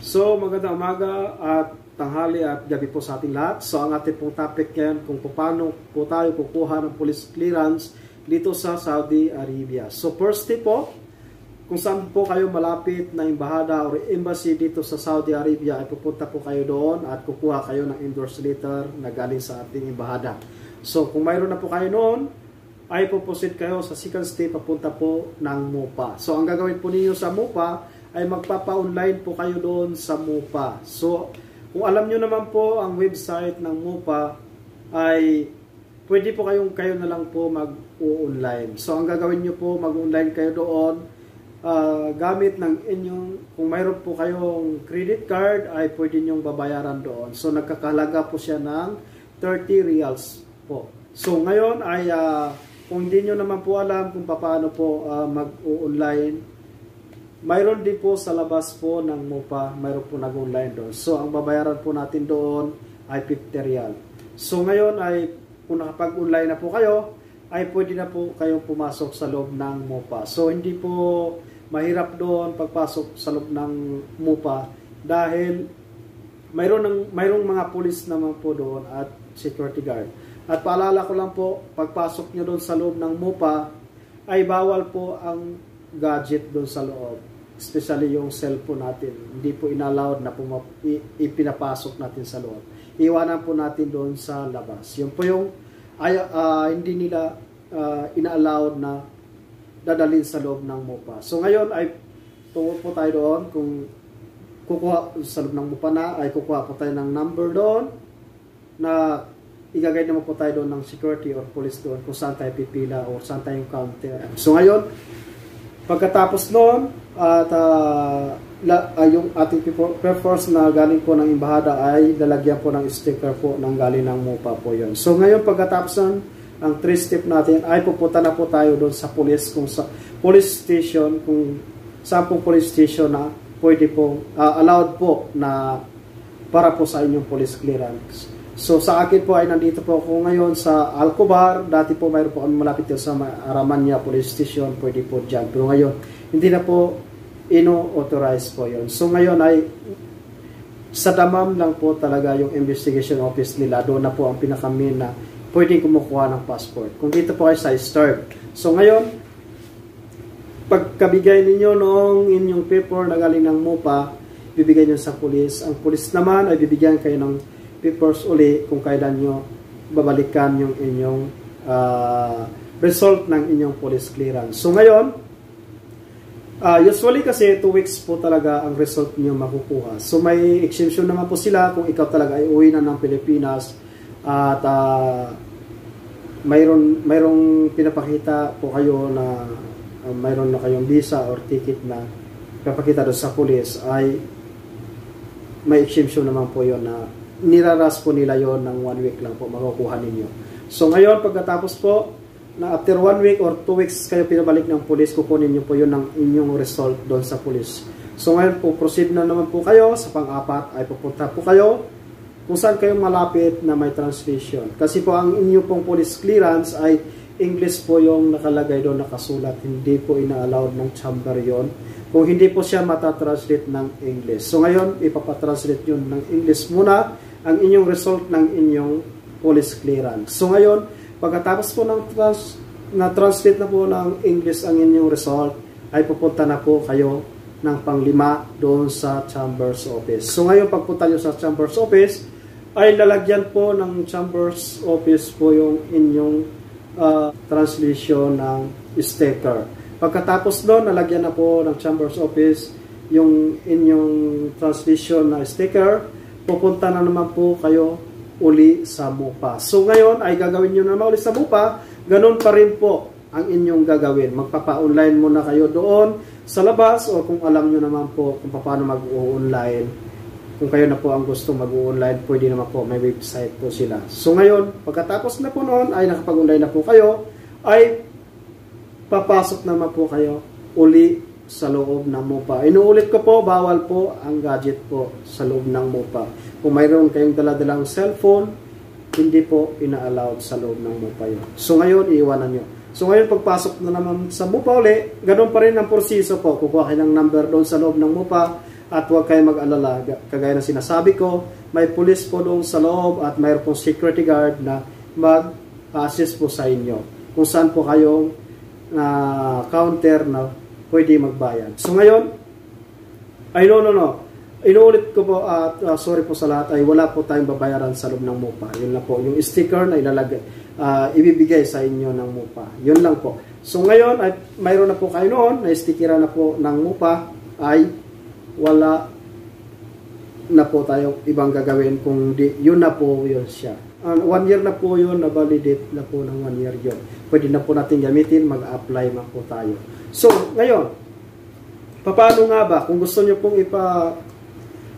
So, magandang umaga at tanghali at gabi po sa ating lahat. So, ang ating pong topic ngayon kung paano po tayo kukuha ng police clearance dito sa Saudi Arabia. So, first tip po, kung saan po kayo malapit na embahada or embassy dito sa Saudi Arabia, ay pupunta po kayo doon at kukuha kayo ng endorse letter na galing sa ating embahada. So, kung mayroon na po kayo noon, ay pupusit kayo sa second step papunta po ng MUPA. So, ang gagawin po ninyo sa MUPA, ay magpapa-online po kayo doon sa MUPA. So, kung alam nyo naman po ang website ng MUPA, ay pwede po kayong kayo na lang po mag-online. So, ang gagawin nyo po, mag-online kayo doon, uh, gamit ng inyong, kung mayroon po kayong credit card, ay pwede nyong babayaran doon. So, nagkakalaga po siya ng 30 reals po. So, ngayon ay, uh, kung hindi nyo naman po alam kung paano po uh, mag-online, mayroon din po sa labas po ng MUPA, mayroon po nag-online doon. So, ang babayaran po natin doon ay 50 real. So, ngayon ay kung nakapag-online na po kayo, ay pwede na po kayong pumasok sa loob ng MUPA. So, hindi po mahirap doon pagpasok sa loob ng MUPA dahil mayroon, ng, mayroong mga pulis naman po doon at security guard. At paalala ko lang po, pagpasok nyo doon sa loob ng MUPA, ay bawal po ang gadget doon sa loob especially yung cellphone natin. Hindi po inallowed na ipinapasok natin sa loob. Iwanan po natin doon sa labas. Yun po yung ay, uh, hindi nila uh, ina-allowed na dadalhin sa loob ng MOPA. So ngayon ay tungo po tayo doon kung kukuha sa loob ng MOPA na ay kukuha po tayo ng number doon na igagay naman po tayo doon ng security or police doon kung saan tayo pipila or saan tayo counter. So ngayon, Pagkatapos noon, at uh, la, uh, yung ating preforce na galing po ng imbahada ay lalagyan po ng sticker po ng galing ng MUPA po yon. So ngayon pagkatapos nun, ang three step natin ay pupunta na po tayo doon sa police kung sa police station kung saan pong police station na pwede po uh, allowed po na para po sa inyong police clearance. So sa akin po ay nandito po ako ngayon sa Alcobar. Dati po mayroon po kami malapit sa Aramanya Police Station. Pwede po dyan. Pero ngayon, hindi na po ino-authorize po yon. So ngayon ay sa damam lang po talaga yung investigation office nila. Doon na po ang pinakamin na pwede kumukuha ng passport. Kung dito po ay sa start. So ngayon, pagkabigay ninyo noong inyong paper na galing ng MUPA, bibigay nyo sa pulis. Ang pulis naman ay bibigyan kayo ng papers uli kung kailan nyo babalikan yung inyong uh, result ng inyong police clearance. So ngayon, uh, usually kasi 2 weeks po talaga ang result nyo makukuha. So may exemption naman po sila kung ikaw talaga ay uwi na ng Pilipinas at uh, mayroon mayroong pinapakita po kayo na uh, mayroon na kayong visa or ticket na pinapakita doon sa police ay may exemption naman po yon na niraras po nila yon ng one week lang po makukuha ninyo. So ngayon, pagkatapos po, na after one week or two weeks kayo pinabalik ng police, kukunin nyo po yun ng inyong result doon sa police. So ngayon po, proceed na naman po kayo. Sa pang-apat ay pupunta po kayo kung saan kayo malapit na may translation. Kasi po ang inyo pong police clearance ay English po yung nakalagay doon nakasulat. Hindi po ina-allowed ng chamber yon kung hindi po siya matatranslate ng English. So ngayon, ipapatranslate yun ng English muna ang inyong result ng inyong police clearance. So ngayon, pagkatapos po ng trans, na translate na po ng English ang inyong result, ay pupunta na po kayo ng panglima doon sa Chambers Office. So ngayon, pagpunta nyo sa Chambers Office, ay lalagyan po ng Chambers Office po yung inyong uh, translation ng sticker. Pagkatapos doon, nalagyan na po ng Chambers Office yung inyong translation na sticker pupunta na naman po kayo uli sa MUPA. So ngayon ay gagawin nyo naman uli sa MUPA, ganun pa rin po ang inyong gagawin. Magpapa-online muna kayo doon sa labas o kung alam nyo naman po kung paano mag-online. Kung kayo na po ang gusto mag-online, pwede naman po, may website po sila. So ngayon, pagkatapos na po noon ay nakapag-online na po kayo, ay papasok naman po kayo uli sa loob ng MOPA. Inuulit ko po, bawal po ang gadget po sa loob ng MOPA. Kung mayroon kayong daladalang cellphone, hindi po ina-allowed sa loob ng MOPA yun. So ngayon, iiwanan nyo. So ngayon, pagpasok na naman sa MOPA uli, ganun pa rin ang proseso po. Kukuha kayo number doon sa loob ng MOPA At huwag kayong mag-alala, kagaya ng sinasabi ko, may pulis po doon sa loob at mayroon pong security guard na mag-assist po sa inyo. Kung saan po kayong na uh, counter na pwede magbayad. So ngayon, ay no, no, no. Inuulit ko po at uh, sorry po sa lahat ay wala po tayong babayaran sa loob ng MUPA. Yun lang po. Yung sticker na ilalagay, uh, ibibigay sa inyo ng MUPA. Yun lang po. So ngayon ay mayroon na po kayo noon na stickeran na po ng MUPA ay wala na po tayong ibang gagawin kung di, yun na po yun siya. Uh, one year na po yun, na-validate na po ng one year yun. Pwede na po natin gamitin, mag-apply na po tayo. So, ngayon, paano nga ba, kung gusto nyo pong ipa,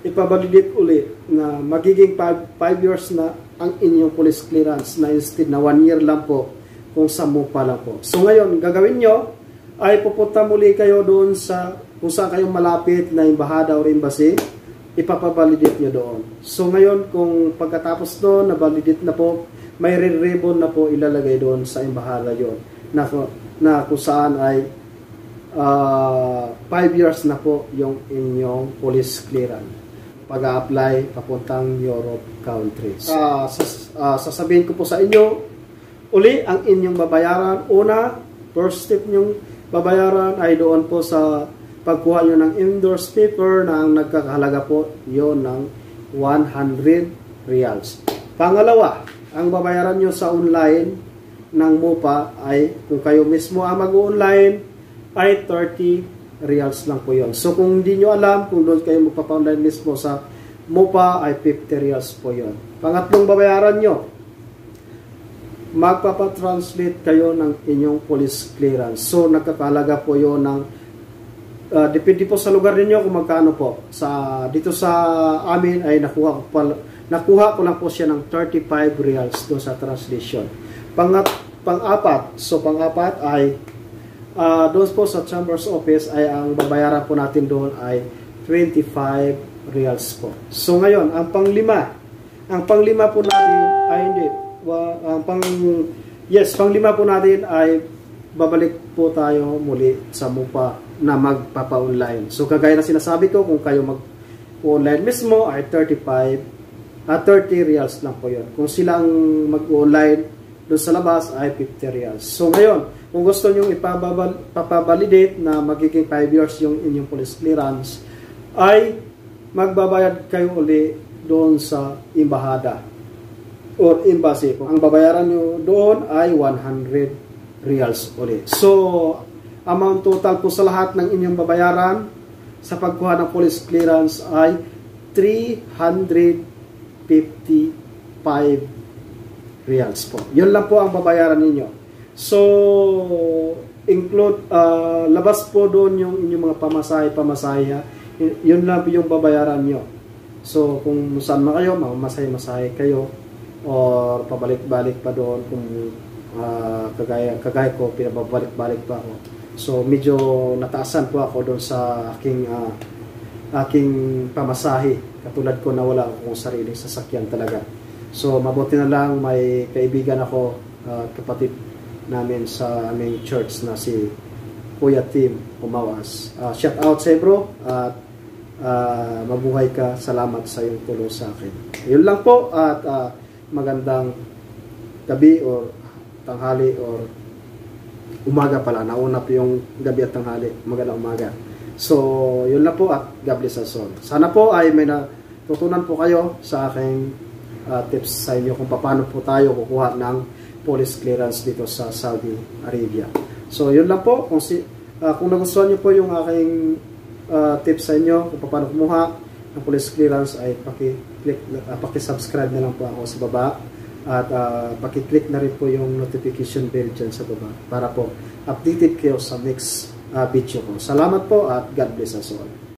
ipa-validate uli na magiging 5 years na ang inyong police clearance na instead na 1 year lang po kung sa mo pa lang po. So ngayon, gagawin nyo ay pupunta muli kayo doon sa kung saan kayong malapit na embahada or embassy, ipapabalidate nyo doon. So ngayon, kung pagkatapos doon, na-validate na po, may ribbon na po ilalagay doon sa embahada yon na, na kung saan ay 5 uh, ah, years na po yung inyong police clearance pag-apply papuntang Europe countries. Uh, sas, uh, sasabihin ko po sa inyo, uli ang inyong babayaran. Una, first step nyong babayaran ay doon po sa pagkuha nyo ng endorse paper na ang nagkakahalaga po yon ng 100 reals. Pangalawa, ang babayaran nyo sa online ng MOPA ay kung kayo mismo ang mag-online ay 30 reals lang po yon. So kung hindi nyo alam kung doon kayo magpapa-online mismo sa MOPA ay 50 reals po yon. Pangatlong babayaran nyo, magpapa-translate kayo ng inyong police clearance. So nagkakalaga po yon ng uh, depende po sa lugar ninyo kung magkano po. Sa dito sa amin ay nakuha ko pa, nakuha ko lang po siya ng 35 reals do sa translation. Pangat pang-apat, so pang-apat ay uh, doon po sa Chambers Office ay ang babayaran po natin doon ay 25 reals po. So ngayon, ang panglima, ang panglima po natin ay hindi, well, ang pang yes, panglima po natin ay babalik po tayo muli sa MUPA na magpapa-online. So kagaya na sinasabi ko, kung kayo mag-online mismo ay 35 at uh, 30 reals lang po yun. Kung silang mag-online doon sa labas ay 50 reals. So ngayon, kung gusto nyo ipapabalidate na magiging 5 years yung inyong police clearance, ay magbabayad kayo uli doon sa imbahada or embassy. Ang babayaran nyo doon ay 100 reals ulit. So, amount total po sa lahat ng inyong babayaran sa pagkuha ng police clearance ay 355 reals po. Yun lang po ang babayaran ninyo. So, include, uh, labas po doon yung inyong mga pamasahe, pamasahe. Yun lang yung babayaran nyo. So, kung saan man kayo, mamasahe-masahe kayo or pabalik-balik pa doon kung uh, kagaya, kagaya ko, pinababalik-balik pa ako So medyo nataasan po ako doon sa aking uh, aking pamasahe. Katulad ko na wala akong sariling sasakyan talaga. So mabuti na lang may kaibigan ako uh, kapatid namin sa aming church na si Kuya Tim Umawas. Uh, shout out sa bro at uh, mabuhay ka. Salamat sa iyong tulong sa akin. Yun lang po at uh, magandang gabi or tanghali or umaga pala, nauna po yung gabi at tanghali, magandang umaga. So, yun na po at God bless us all. Sana po ay may natutunan po kayo sa aking uh, tips sa inyo kung paano po tayo kukuha ng police clearance dito sa Saudi Arabia. So, yun lang po. Kung, si, uh, kung nagustuhan niyo po yung aking uh, tips sa inyo kung paano kumuha ng police clearance ay paki-click, uh, paki-subscribe na lang po ako sa baba at uh, pakiclick na rin po yung notification bell dyan sa baba para po updated kayo sa next uh, video ko. Salamat po at God bless us all.